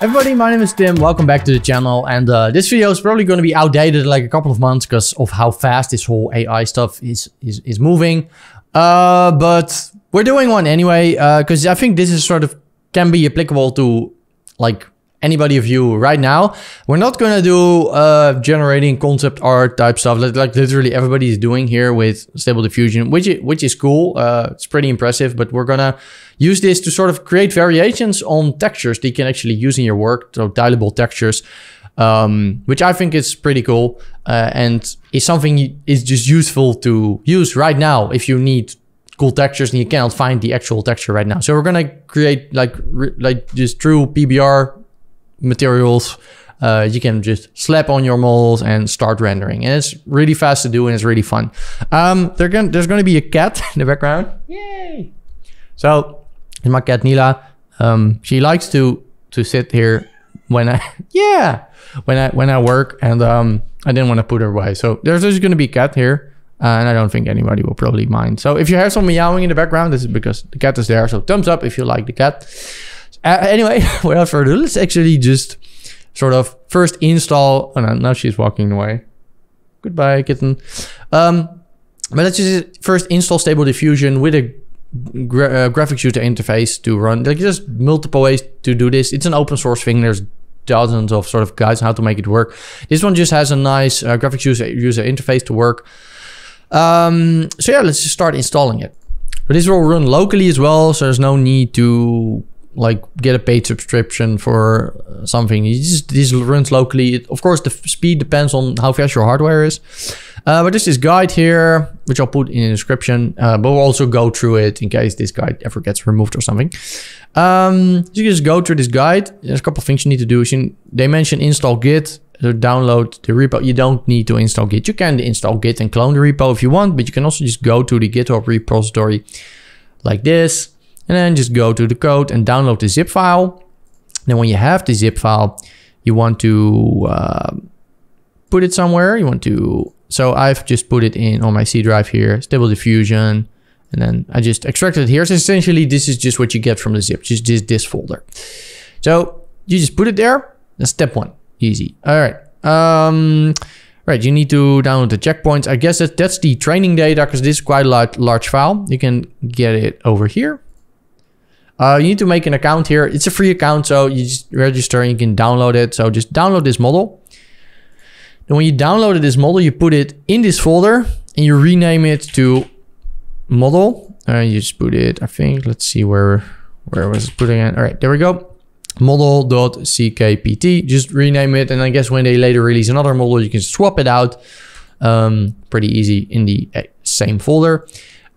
Everybody, my name is Tim. Welcome back to the channel. And uh, this video is probably going to be outdated like a couple of months because of how fast this whole AI stuff is is, is moving. Uh, but we're doing one anyway because I think this is sort of can be applicable to like anybody of you right now. We're not going to do uh, generating concept art type stuff like, like literally everybody is doing here with Stable Diffusion, which is, which is cool. Uh, it's pretty impressive, but we're going to use this to sort of create variations on textures that you can actually use in your work. So tileable textures, um, which I think is pretty cool uh, and is something is just useful to use right now if you need cool textures and you cannot find the actual texture right now. So we're gonna create like like just true PBR materials. Uh, you can just slap on your models and start rendering. And it's really fast to do and it's really fun. Um, gonna, there's going to be a cat in the background. Yay! So, my cat Nila. Um, she likes to to sit here when I yeah when I when I work and um, I didn't want to put her away. So there's just going to be a cat here. Uh, and I don't think anybody will probably mind. So if you hear some meowing in the background, this is because the cat is there. So thumbs up if you like the cat. Uh, anyway, ado, let's actually just sort of first install. Oh no, now she's walking away. Goodbye, kitten. Um, but let's just first install Stable Diffusion with a gra uh, graphics user interface to run. There's just multiple ways to do this. It's an open source thing. There's dozens of sort of guides on how to make it work. This one just has a nice uh, graphics user user interface to work. Um, so yeah, let's just start installing it. But this will run locally as well, so there's no need to like get a paid subscription for something. You just this runs locally. It, of course, the speed depends on how fast your hardware is. Uh, but there's this guide here, which I'll put in the description. Uh, but we'll also go through it in case this guide ever gets removed or something. Um, so you just go through this guide. There's a couple things you need to do. They mention install Git to download the repo. You don't need to install Git. You can install Git and clone the repo if you want, but you can also just go to the GitHub repository like this and then just go to the code and download the zip file. Then when you have the zip file, you want to uh, put it somewhere. You want to, so I've just put it in on my C drive here, Stable Diffusion, and then I just extracted it here. So essentially this is just what you get from the zip, just this, this folder. So you just put it there. That's step one, easy. All right. Um, right, you need to download the checkpoints. I guess that that's the training data because this is quite a large, large file. You can get it over here. Uh, you need to make an account here. It's a free account, so you just register and you can download it. So just download this model. Then when you downloaded this model, you put it in this folder and you rename it to model. And uh, you just put it, I think, let's see where, where was it putting it? All right, there we go. Model.ckpt, just rename it. And I guess when they later release another model, you can swap it out. Um, pretty easy in the eh, same folder.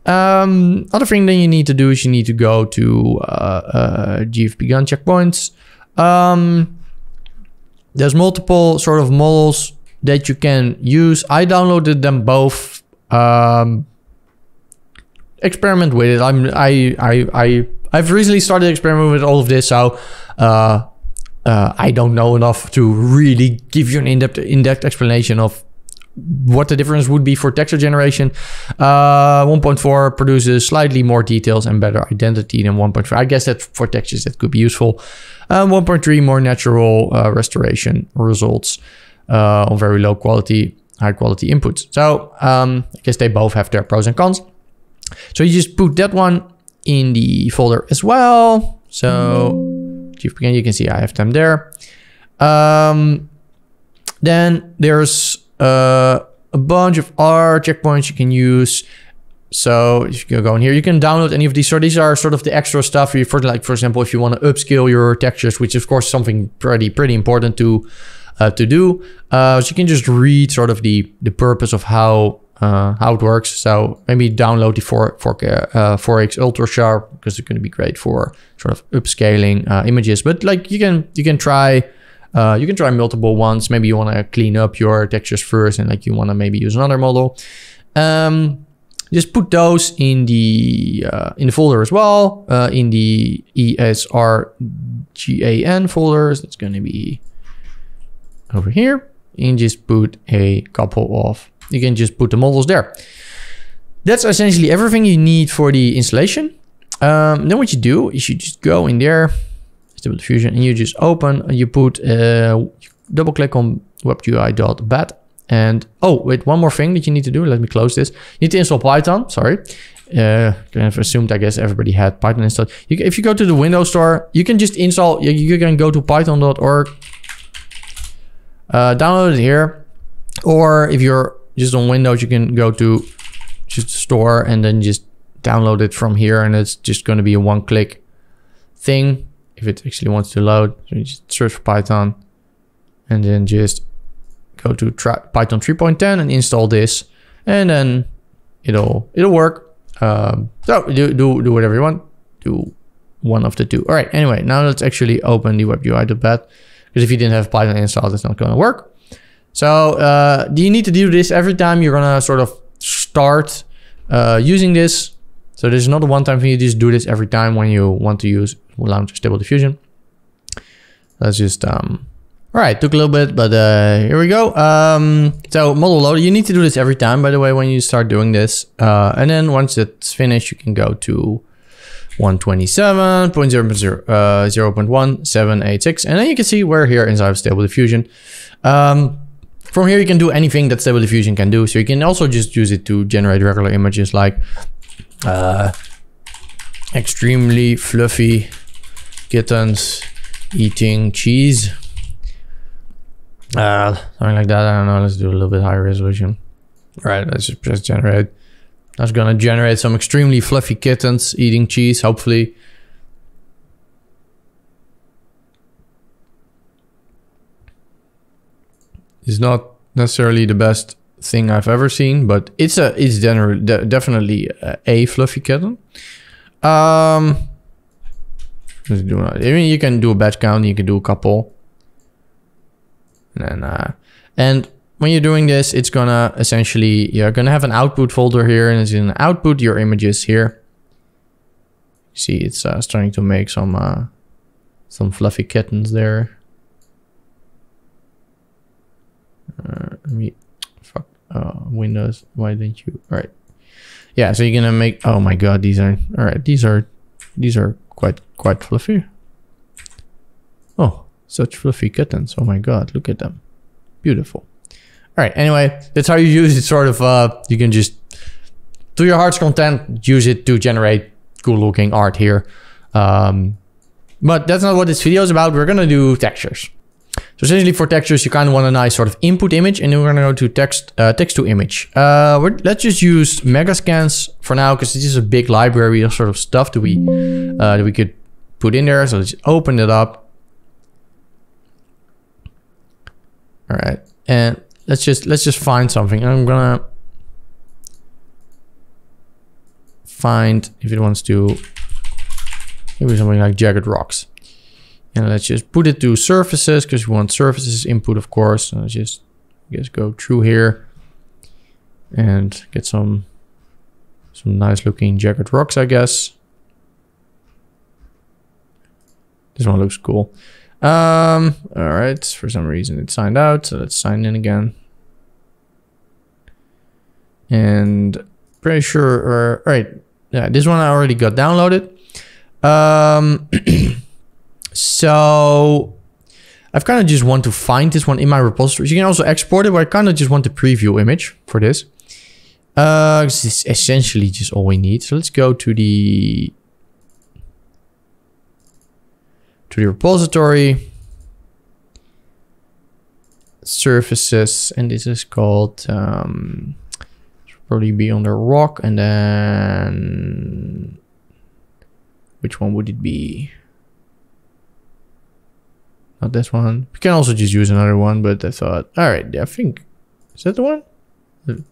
Um, other thing that you need to do is you need to go to uh, uh, GFPGAN checkpoints. Um, there's multiple sort of models that you can use. I downloaded them both. Um, experiment with it. I'm I I I I've recently started experimenting with all of this, so uh, uh, I don't know enough to really give you an in-depth in-depth explanation of what the difference would be for texture generation. Uh, 1.4 produces slightly more details and better identity than 1.5. I guess that for textures that could be useful. Um, 1.3 more natural uh, restoration results uh, on very low quality, high quality inputs. So um, I guess they both have their pros and cons. So you just put that one in the folder as well. So you can see I have them there. Um, then there's uh, a bunch of other checkpoints you can use. So if you go in here, you can download any of these. So these are sort of the extra stuff for like, for example, if you want to upscale your textures, which is of course something pretty, pretty important to, uh, to do. Uh, so you can just read sort of the, the purpose of how, uh, how it works. So maybe download the 4, 4, uh, 4X Ultra Sharp because it's going to be great for sort of upscaling uh, images. But like you can, you can try uh, you can try multiple ones. Maybe you want to clean up your textures first and like you want to maybe use another model. Um, just put those in the uh, in the folder as well, uh, in the ESRGAN folders. It's going to be over here. And just put a couple of, you can just put the models there. that's essentially everything you need for the installation. Um, then what you do is you just go in there, Stable Diffusion, and you just open, you put, uh, double click on webui.bat. And, oh, wait, one more thing that you need to do. Let me close this. You need to install Python, sorry. Uh, kind of assumed, I guess, everybody had Python installed. You, if you go to the Windows Store, you can just install, you, you can go to python.org, uh, download it here. Or if you're just on Windows, you can go to just store and then just download it from here. And it's just going to be a one click thing if it actually wants to load. So you just search for Python and then just go to Python 3.10 and install this. And then it'll it'll work. Um, so do, do, do whatever you want. Do one of the two. All right. Anyway, now let's actually open the webui.bat because if you didn't have Python installed, it's not going to work. So uh, do you need to do this every time you're going to sort of start uh, using this? So this is not a one-time thing. You just do this every time when you want to use Launcher Stable Diffusion. Let's just, um, all right, took a little bit, but uh, here we go. Um, so model loader, you need to do this every time, by the way, when you start doing this. Uh, and then once it's finished, you can go to 127.0.0.1786, uh, and then you can see we're here inside of Stable Diffusion. Um, from here, you can do anything that Stable Diffusion can do. So you can also just use it to generate regular images like uh, extremely fluffy kittens eating cheese. Uh, something like that. I don't know. Let's do a little bit higher resolution. All right, let's just press generate. That's gonna generate some extremely fluffy kittens eating cheese, hopefully. It's not necessarily the best thing I've ever seen, but it's a it's de definitely a fluffy kitten. Um, let's do. I mean, you can do a batch count. You can do a couple, and then uh, and when you're doing this, it's gonna essentially you're gonna have an output folder here, and it's gonna output your images here. See, it's uh, starting to make some uh, some fluffy kittens there. Uh, let me fuck uh, Windows. Why didn't you? All right. Yeah, so you're gonna make. Oh my god, these are all right. These are these are quite quite fluffy. Oh, such fluffy kittens. Oh my god, look at them. Beautiful. All right. Anyway, that's how you use it. Sort of. Uh, you can just to your heart's content use it to generate cool looking art here. Um, but that's not what this video is about. We're gonna do textures. So essentially for textures, you kind of want a nice sort of input image and then we're gonna go to text uh, text to image. Uh, let's just use Megascans for now because this is a big library of sort of stuff that we, uh, that we could put in there. So let's open it up. All right. And let's just, let's just find something. I'm gonna find if it wants to, maybe something like jagged rocks. And let's just put it to surfaces because we want surfaces input, of course. So let's just I guess go through here and get some some nice looking jagged rocks, I guess. This one looks cool. Um, all right, for some reason it signed out, so let's sign in again. And pretty sure, or, all right, yeah, this one I already got downloaded. Um, So I've kind of just want to find this one in my repository. You can also export it, but I kind of just want the preview image for this. Uh, this is essentially just all we need. So let's go to the repository surfaces, and this is called um, probably be on the rock, and then which one would it be? Not this one. We can also just use another one, but I thought, all right, I think, is that the one?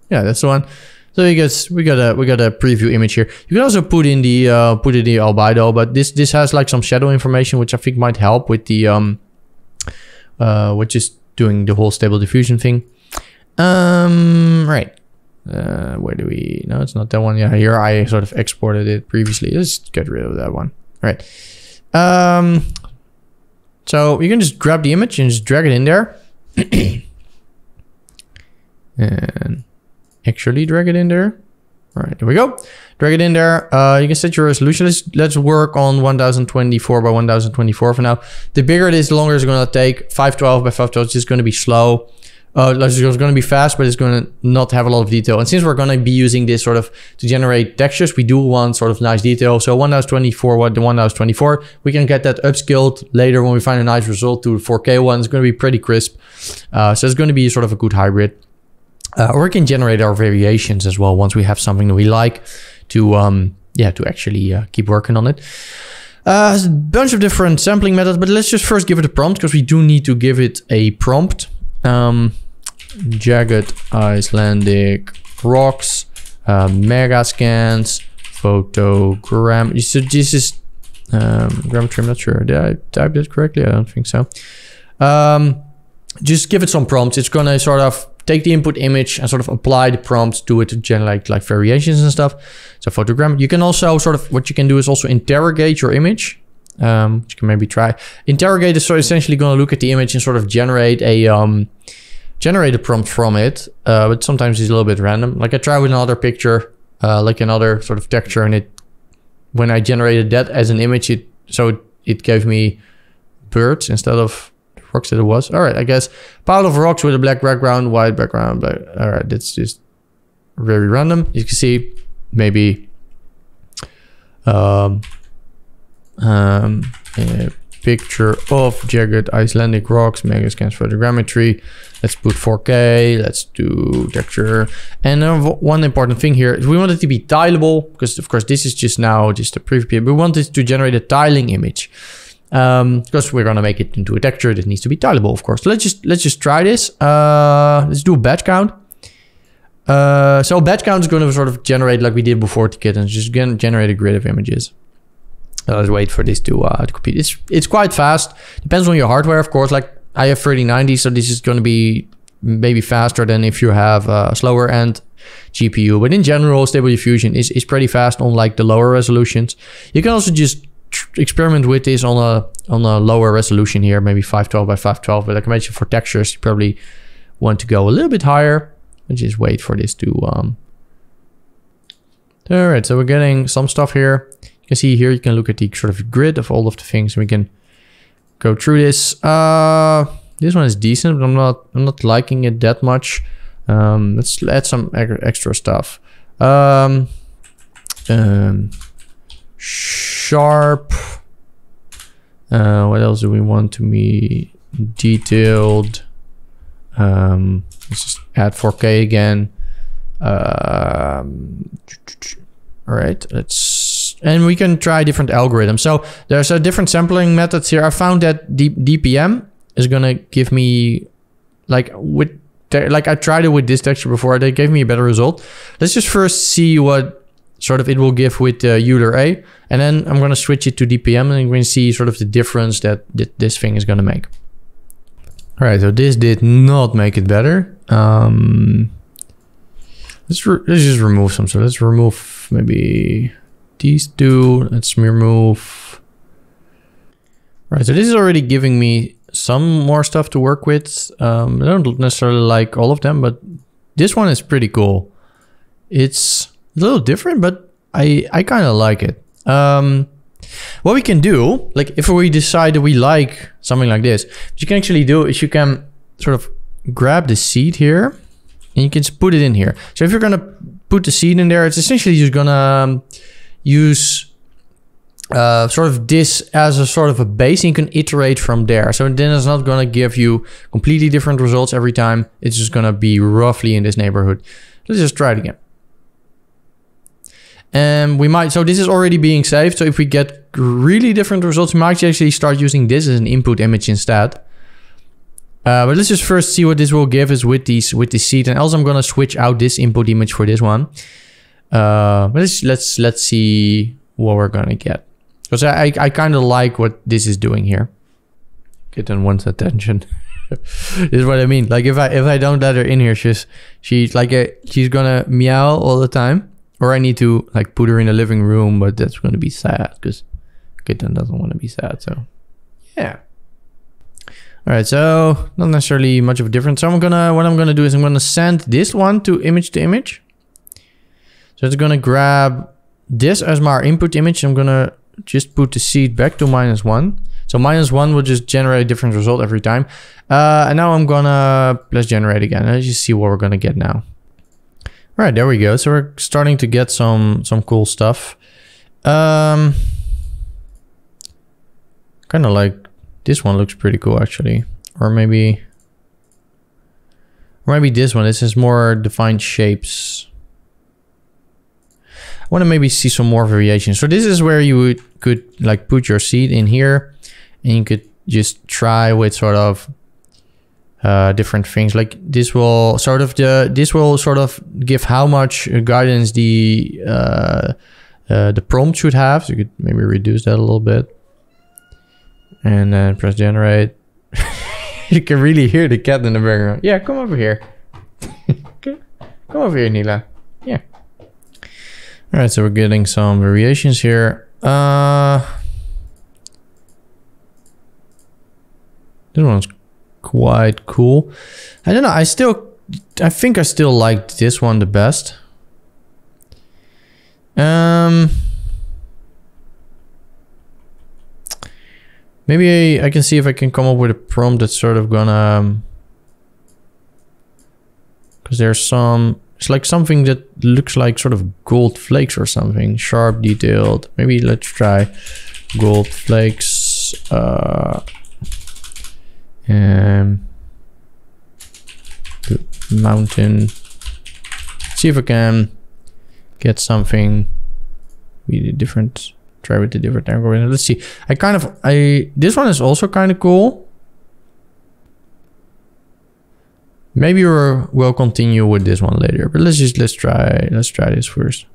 Yeah, that's the one. So we got we got a we got a preview image here. You can also put in the uh, put in the albedo, but this this has like some shadow information, which I think might help with the um uh with just doing the whole stable diffusion thing. Um, right. Uh, where do we? No, it's not that one. Yeah, here I sort of exported it previously. Let's get rid of that one. All right. Um, so you can just grab the image and just drag it in there. and actually drag it in there. All right, there we go. Drag it in there. Uh, you can set your resolution. Let's, let's work on 1024 by 1024 for now. The bigger it is, the longer it's going to take. 512 by 512 is just going to be slow. Uh, it's going to be fast, but it's going to not have a lot of detail. And since we're going to be using this sort of to generate textures, we do want sort of nice detail. So 1024, what the 1024, we can get that upscaled later when we find a nice result to 4K one. It's going to be pretty crisp. Uh, so it's going to be sort of a good hybrid. Uh, or we can generate our variations as well once we have something that we like to, um, yeah, to actually uh, keep working on it. Uh, a bunch of different sampling methods, but let's just first give it a prompt because we do need to give it a prompt. Um, jagged Icelandic rocks, uh, mega scans, photogram. So this is um, grammetry. I'm not sure. Did I type that correctly? I don't think so. Um, just give it some prompts. It's gonna sort of take the input image and sort of apply the prompt to it to generate like variations and stuff. So photogram. You can also sort of what you can do is also interrogate your image. Um, which you can maybe try. Interrogate is so essentially going to look at the image and sort of generate a um, generate a prompt from it. Uh, but sometimes it's a little bit random. Like I tried with another picture, uh, like another sort of texture, and it when I generated that as an image, it so it gave me birds instead of rocks that it was. All right, I guess pile of rocks with a black background, white background. Black. All right, that's just very random. You can see maybe um, um, a picture of jagged Icelandic rocks, mega megascans photogrammetry. Let's put 4K. Let's do texture. And one important thing here is we want it to be tileable because of course this is just now just a preview. We want it to generate a tiling image um, because we're gonna make it into a texture that needs to be tileable, of course. So let's just let's just try this. Uh, let's do a batch count. Uh, so batch count is going to sort of generate like we did before to kittens, just gonna generate a grid of images. Uh, let's wait for this to uh, to compete. It's it's quite fast. Depends on your hardware, of course. Like I have 3090, so this is going to be maybe faster than if you have a slower end GPU. But in general, Stable Diffusion is, is pretty fast on like the lower resolutions. You can also just experiment with this on a on a lower resolution here, maybe 512 by 512. But like I mentioned, for textures, you probably want to go a little bit higher and just wait for this to. Um... All right, so we're getting some stuff here. You can see here, you can look at the sort of grid of all of the things. We can go through this. Uh, this one is decent, but I'm not I'm not liking it that much. Um, let's add some extra stuff. Um, um, sharp. Uh, what else do we want to be detailed? Um, let's just add 4K again. Um, all right, let's and we can try different algorithms. So there's a different sampling methods here. I found that D DPM is gonna give me like with like I tried it with this texture before. They gave me a better result. Let's just first see what sort of it will give with uh, Euler A. And then I'm going to switch it to DPM and we're going to see sort of the difference that th this thing is going to make. All right, so this did not make it better. Um, let's, let's just remove some. So let's remove maybe these two. Let's remove. All right, so this is already giving me some more stuff to work with. Um, I don't necessarily like all of them, but this one is pretty cool. It's a little different, but I, I kind of like it. Um, what we can do, like if we decide that we like something like this, what you can actually do is you can sort of grab the seed here and you can just put it in here. So if you're going to put the seed in there, it's essentially just going to um, use uh, sort of this as a sort of a base and you can iterate from there. So then it's not going to give you completely different results every time. It's just going to be roughly in this neighborhood. Let's just try it again. And we might, so this is already being saved. So if we get really different results, we might actually start using this as an input image instead. Uh, but let's just first see what this will give us with these with the seed. And else I'm gonna switch out this input image for this one. Uh, let's let's let's see what we're gonna get. Because I I, I kind of like what this is doing here. Kitten wants attention. this is what I mean. Like if I if I don't let her in here, she's she's like a, she's gonna meow all the time. Or I need to like put her in a living room, but that's going to be sad because kitten doesn't want to be sad. So yeah. All right, so not necessarily much of a difference. So I'm gonna, what I'm gonna do is I'm gonna send this one to image to image. So So it's gonna grab this as my input image. I'm gonna just put the seed back to minus one. So minus one will just generate a different result every time. Uh, and now I'm gonna, let's generate again. Let's just see what we're gonna get now. Right, there we go. So we're starting to get some, some cool stuff. Um, kind of like, this one looks pretty cool actually. Or maybe, maybe this one. This is more defined shapes. I want to maybe see some more variation. So this is where you would, could like put your seed in here and you could just try with sort of uh, different things. Like this will sort of the this will sort of give how much guidance the uh, uh, the prompt should have. So you could maybe reduce that a little bit. And then press generate. You can really hear the cat in the background. Yeah come over here. Come over here Nila. Yeah. All right so we're getting some variations here. Uh this one's quite cool. I don't know. I still, I think I still liked this one the best. Um, maybe I, I, can see if I can come up with a prompt that's sort of gonna, because um, there's some, it's like something that looks like sort of gold flakes or something, sharp, detailed. Maybe let's try gold flakes. Uh, um, mountain. See if I can get something really different. Try with the different algorithm. Let's see. I kind of I this one is also kind of cool. Maybe we'll, we'll continue with this one later, but let's just let's try let's try this first.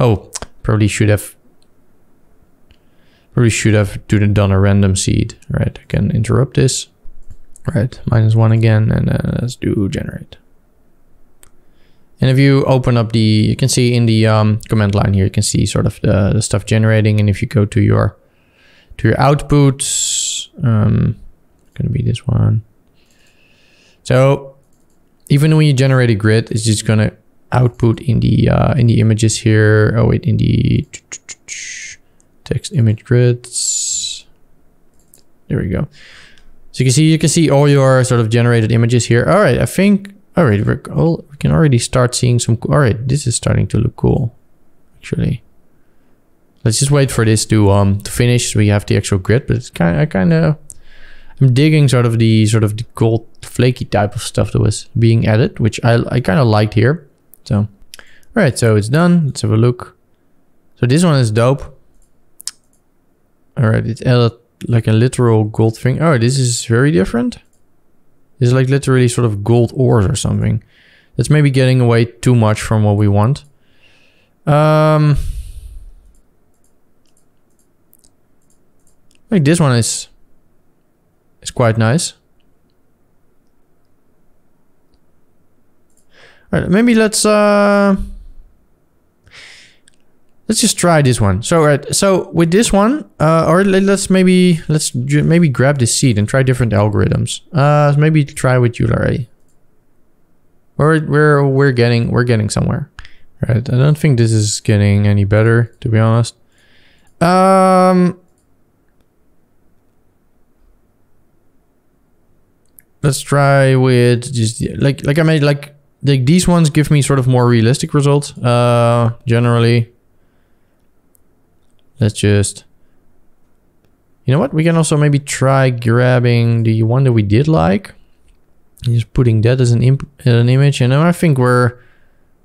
Oh, probably should have probably should have done a random seed. Right, I can interrupt this. Right, minus one again, and then let's do generate. And if you open up the, you can see in the um, command line here, you can see sort of the, the stuff generating. And if you go to your to your outputs, um, gonna be this one. So even when you generate a grid, it's just gonna output in the uh, in the images here. Oh wait, in the text image grids. There we go. So you can see you can see all your sort of generated images here. All right, I think all right, we're all, we can already start seeing some. All right, this is starting to look cool, actually. Let's just wait for this to um to finish. We have the actual grid, but it's kind I kind of I'm digging sort of the sort of the gold flaky type of stuff that was being added, which I I kind of liked here. So, all right, so it's done. Let's have a look. So this one is dope. All right, it's added like a literal gold thing. Oh, this is very different. This is like literally sort of gold ores or something. That's maybe getting away too much from what we want. Um, like this one is is quite nice. All right, maybe let's uh Let's just try this one. So, right, so with this one, uh, or let's maybe let's maybe grab this seed and try different algorithms. Uh, maybe try with Euler A. We're we're we're getting we're getting somewhere. Right. I don't think this is getting any better, to be honest. Um. Let's try with just like like I made like like these ones give me sort of more realistic results. Uh, generally Let's just... You know what? We can also maybe try grabbing the one that we did like. Just putting that as an, an image. And I think we're...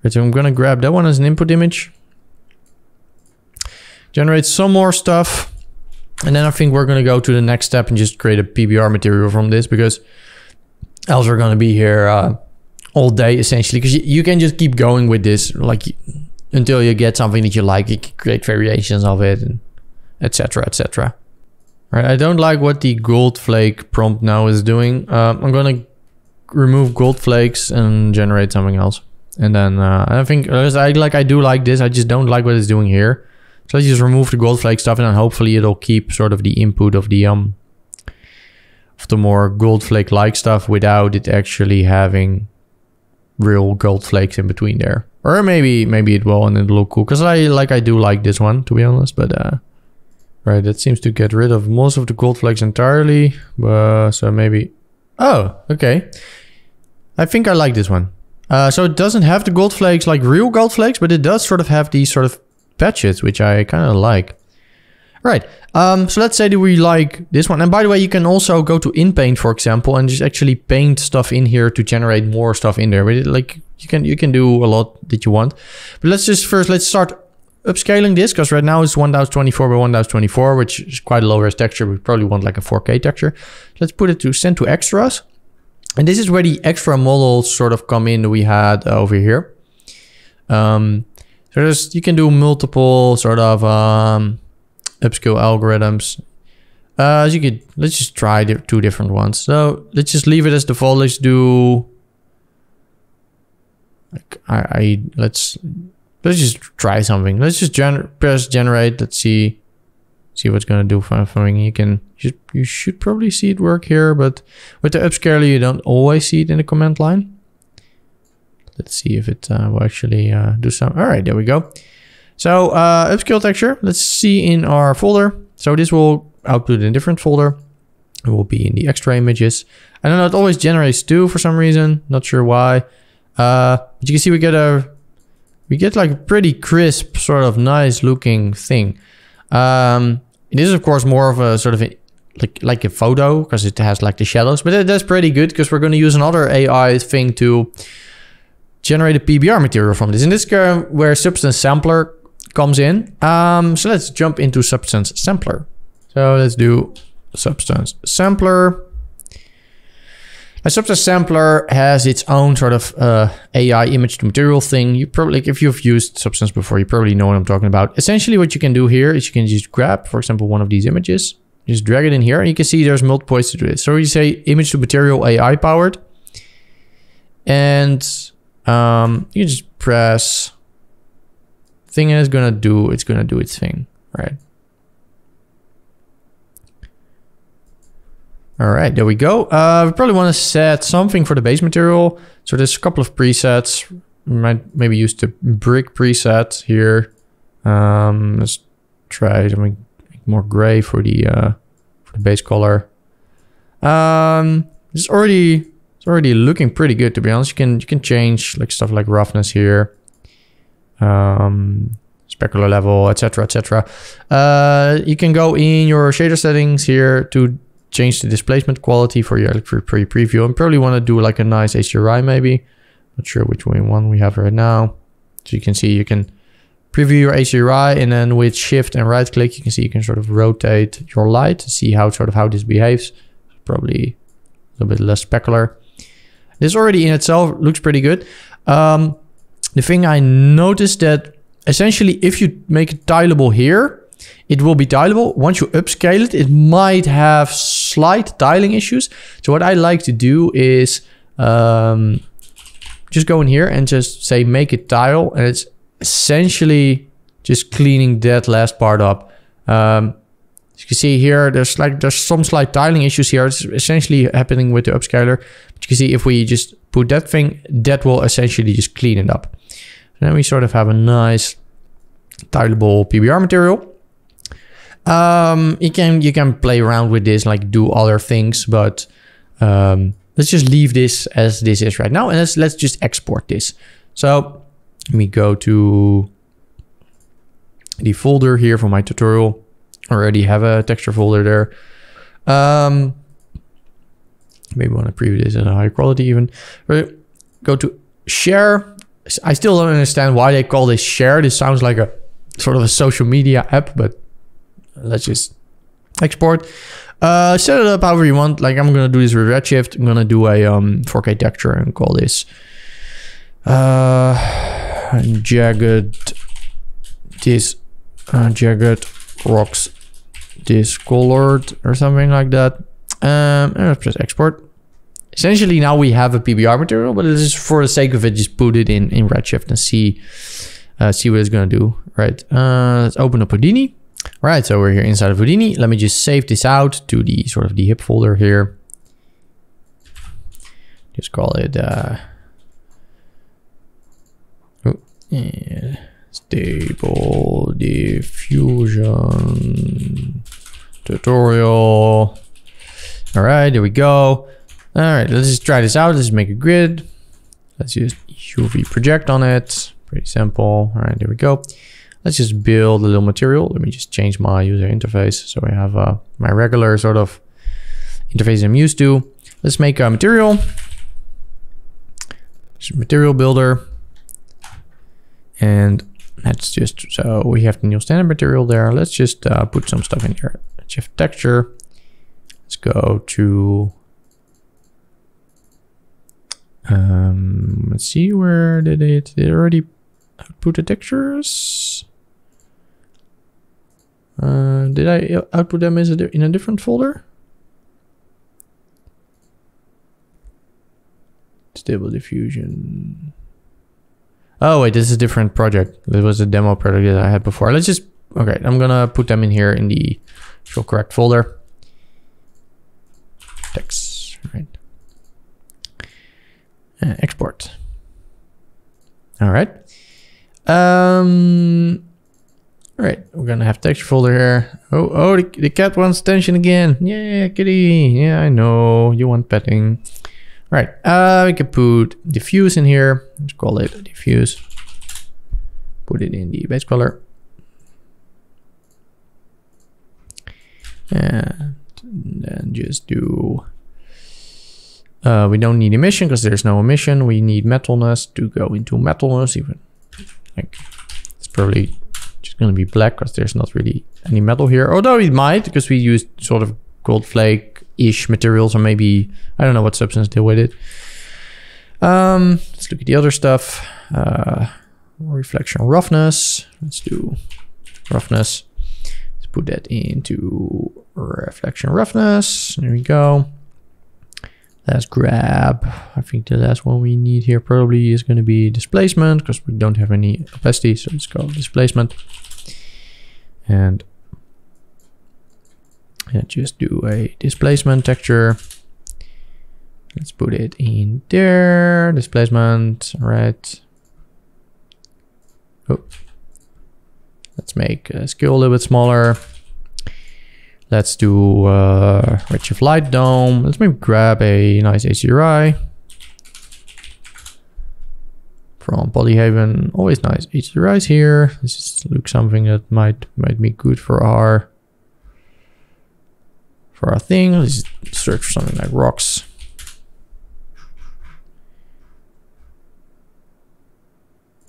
So I'm going to grab that one as an input image. Generate some more stuff. And then I think we're going to go to the next step and just create a PBR material from this. Because else we're going to be here uh, all day essentially. Because you, you can just keep going with this. Like until you get something that you like. You can create variations of it, and etc. etc. Right, I don't like what the gold flake prompt now is doing. Uh, I'm gonna remove gold flakes and generate something else. And then uh, I think I like I do like this. I just don't like what it's doing here. So let's just remove the gold flake stuff, and then hopefully it'll keep sort of the input of the um of the more gold flake like stuff without it actually having real gold flakes in between there. Or maybe maybe it will and it'll look cool. Because I like I do like this one, to be honest. But uh right, that seems to get rid of most of the gold flakes entirely. Uh, so maybe Oh, okay. I think I like this one. Uh, so it doesn't have the gold flakes like real gold flakes, but it does sort of have these sort of patches, which I kind of like. Right. Um, so let's say that we like this one. And by the way, you can also go to InPaint, for example, and just actually paint stuff in here to generate more stuff in there. But it, like you can you can do a lot that you want. But let's just first let's start upscaling this because right now it's 1024 by 1024, which is quite a low res texture. We probably want like a 4K texture. Let's put it to send to extras. And this is where the extra models sort of come in that we had over here. Um, so there's, you can do multiple sort of um, upscale algorithms. Uh, as you could, let's just try two different ones. So let's just leave it as default. Let's do, like I, I let's let's just try something. Let's just gener press generate. Let's see see what's gonna do for, for me. You can you, you should probably see it work here, but with the upscaler you don't always see it in the command line. Let's see if it uh, will actually uh, do some. All right, there we go. So uh, upscale texture. Let's see in our folder. So this will output in a different folder. It will be in the extra images. I don't know. It always generates two for some reason. Not sure why. Uh, but you can see we get a we get like a pretty crisp, sort of nice looking thing. Um, it is of course more of a sort of a, like like a photo because it has like the shadows, but that's pretty good because we're going to use another AI thing to generate a PBR material from this. In this is where Substance Sampler comes in. Um, so let's jump into Substance Sampler. So let's do Substance Sampler. A Substance Sampler has its own sort of uh, AI image to material thing. You probably, if you've used Substance before, you probably know what I'm talking about. Essentially, what you can do here is you can just grab, for example, one of these images, just drag it in here, and you can see there's multiple ways to do it. So you say image to material AI powered, and um, you just press thing, is gonna do it's gonna do its thing, right? All right, there we go. Uh, we probably want to set something for the base material. So there's a couple of presets. We might maybe use the brick preset here. Um, let's try something more gray for the uh, for the base color. Um, it's already it's already looking pretty good to be honest. You can you can change like stuff like roughness here, um, specular level, etc., etc. Uh, you can go in your shader settings here to change the displacement quality for your for pre preview and probably want to do like a nice HDRI maybe. Not sure which one we have right now. So you can see you can preview your HDRI and then with shift and right click you can see you can sort of rotate your light to see how sort of how this behaves. Probably a little bit less specular. This already in itself looks pretty good. Um, the thing I noticed that essentially if you make it tileable here, it will be tileable. Once you upscale it, it might have slight tiling issues. So what I like to do is um, just go in here and just say make it tile. And it's essentially just cleaning that last part up. Um, you can see here, there's like there's some slight tiling issues here. It's essentially happening with the upscaler. But you can see if we just put that thing, that will essentially just clean it up. And then we sort of have a nice tileable PBR material. Um, you can you can play around with this, like do other things, but um, let's just leave this as this is right now, and let's let's just export this. So let me go to the folder here for my tutorial. Already have a texture folder there. Um, maybe want to preview this in a high quality even. Right, Go to share. I still don't understand why they call this share. This sounds like a sort of a social media app, but let's just export. Uh, set it up however you want. Like I'm gonna do this with Redshift. I'm gonna do a um, 4K texture and call this uh, jagged this uh, jagged rocks discolored or something like that. Um, and let's press export. Essentially now we have a PBR material, but it is just for the sake of it, just put it in in Redshift and see uh, see what it's gonna do. Right. Uh, let's open up Houdini. Right, so we're here inside of Houdini. Let me just save this out to the sort of the hip folder here. Just call it, uh, And stable diffusion tutorial. All right, there we go. All right, let's just try this out. Let's make a grid. Let's use UV project on it. Pretty simple. All right, there we go. Let's just build a little material. Let me just change my user interface. So I have uh, my regular sort of interface I'm used to. Let's make a material. Material builder. And let's just, so we have the new standard material there. Let's just uh, put some stuff in here. Shift texture. Let's go to, um, let's see, where did it, did it already output the textures? Uh, did I output them in a different folder? Stable diffusion. Oh wait, this is a different project. This was a demo project that I had before. Let's just, okay, I'm gonna put them in here in the actual correct folder. Text, right. Uh, export. All right. Um, all right, we're gonna have texture folder here. Oh, oh, the, the cat wants attention again. Yeah, kitty. Yeah, I know. You want petting. Right, uh, we can put diffuse in here. Let's call it diffuse. Put it in the base color. And then just do, uh, we don't need emission because there's no emission. We need metalness to go into metalness even. Like, it's probably just going to be black because there's not really any metal here. Although it might because we used sort of gold flake-ish materials or maybe, I don't know what substance deal with it. Um, let's look at the other stuff. Uh, reflection roughness. Let's do roughness. Let's put that into reflection roughness. There we go. Let's grab, I think the last one we need here probably is going to be displacement because we don't have any opacity. So let's go displacement. And yeah, just do a displacement texture. Let's put it in there. Displacement, right. Oh. Let's make scale a little bit smaller. Let's do uh, Redshift Light Dome. Let's maybe grab a nice HDRI from Polyhaven. Always nice HDRIs here. This is look something that might might be good for our for our thing. Let's search for something like rocks.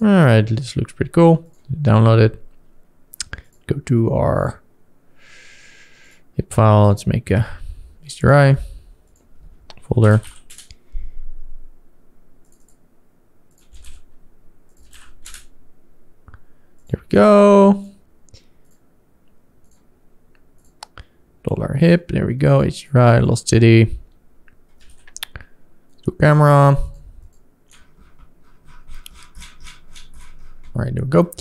All right, this looks pretty cool. Download it. Go to our zip file. Let's make a HDRI folder. There we go. Dollar hip. There we go. It's HDRI, Lost City. Do camera. All right, there we go.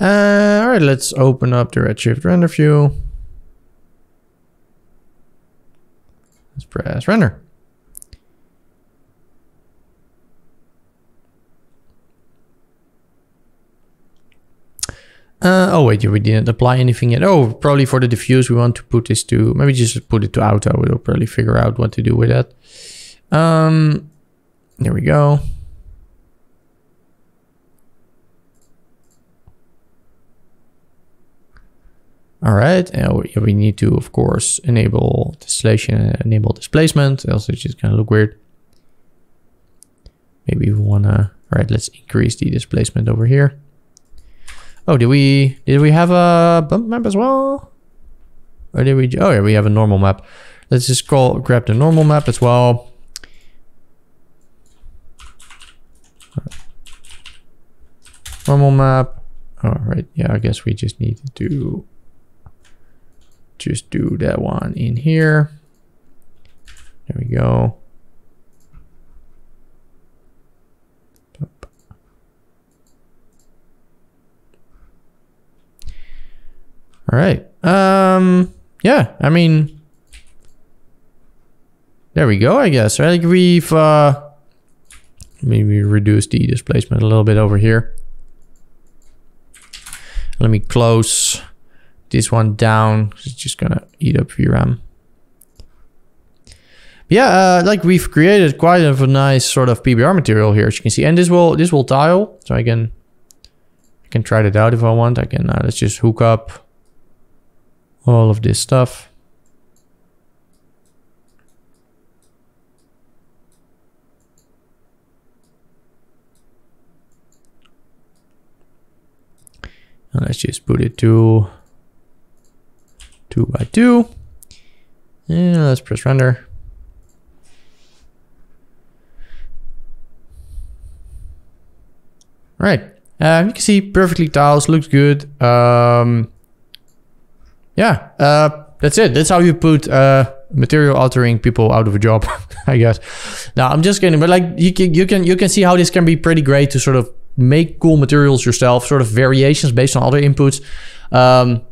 Uh, all right, let's open up the Redshift render view. Let's press render. Uh, oh wait, we didn't apply anything yet. Oh, probably for the diffuse we want to put this to, maybe just put it to auto. We'll probably figure out what to do with that. Um, there we go. All right, and we need to, of course, enable tessellation and enable displacement, else it's just gonna look weird. Maybe we wanna, all right, let's increase the displacement over here. Oh, did we, did we have a bump map as well? Or did we, oh yeah, we have a normal map. Let's just call, grab the normal map as well. Normal map. All right, yeah, I guess we just need to do just do that one in here. There we go. All right. Um, yeah, I mean, there we go, I guess, right? We've, uh, maybe reduce the displacement a little bit over here. Let me close this one down. It's just gonna eat up VRAM. Yeah, uh, like we've created quite a nice sort of PBR material here, as you can see. And this will this will tile, so I can I can try that out if I want. I can uh, let's just hook up all of this stuff. And let's just put it to two by two. And let's press render. Right. Uh, you can see perfectly tiles, looks good. Um, yeah, uh, that's it. That's how you put uh, material altering people out of a job, I guess. Now I'm just kidding, but like you can you can you can see how this can be pretty great to sort of make cool materials yourself, sort of variations based on other inputs. Um,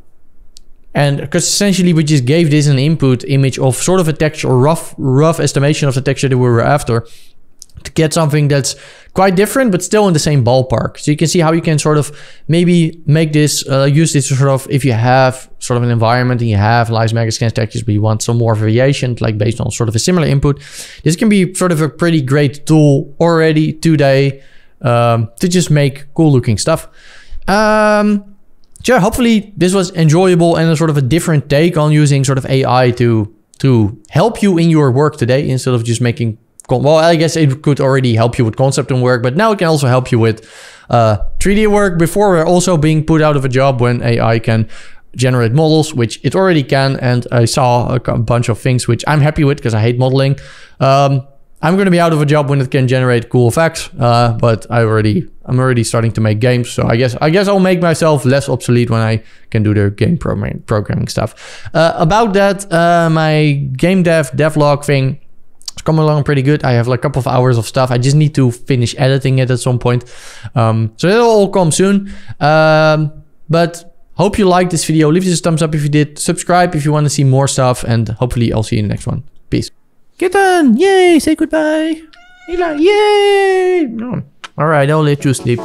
and because essentially we just gave this an input image of sort of a texture, or rough rough estimation of the texture that we were after to get something that's quite different but still in the same ballpark. So you can see how you can sort of maybe make this uh, use this sort of if you have sort of an environment and you have live megascans textures but you want some more variation like based on sort of a similar input this can be sort of a pretty great tool already today um, to just make cool looking stuff. Um, so hopefully this was enjoyable and a sort of a different take on using sort of AI to to help you in your work today instead of just making well, I guess it could already help you with concept and work, but now it can also help you with uh, 3D work before we're also being put out of a job when AI can generate models, which it already can. And I saw a bunch of things which I'm happy with because I hate modeling. Um, I'm going to be out of a job when it can generate cool effects, uh, but I already I'm already starting to make games, so I guess I guess I'll make myself less obsolete when I can do the game programming programming stuff. Uh, about that, uh, my game dev devlog thing it's coming along pretty good. I have like a couple of hours of stuff. I just need to finish editing it at some point. Um, so it'll all come soon. Um, but hope you liked this video. Leave this a thumbs up if you did. Subscribe if you want to see more stuff. And hopefully I'll see you in the next one. Peace. Get done. Yay. Say goodbye. Yay. All right. I'll let you sleep.